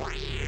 Wow.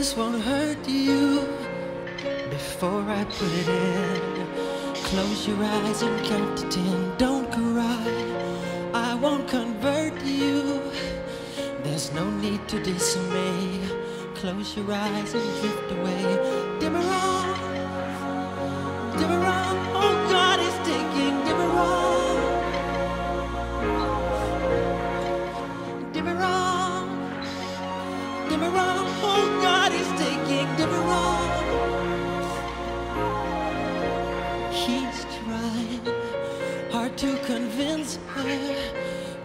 this won't hurt you before I put it in. Close your eyes and count to ten. Don't cry, I won't convert you. There's no need to dismay. Close your eyes and drift away. Dimmer on, Demerol. To convince her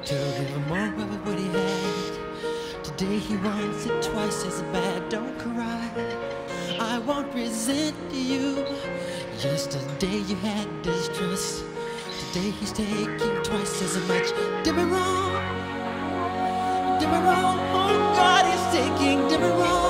to give him more of what he had. Today he wants it twice as bad. Don't cry. I won't resent you. Yesterday you had distrust. Today he's taking twice as much. Demerol, Demerol, oh God is taking Demerol.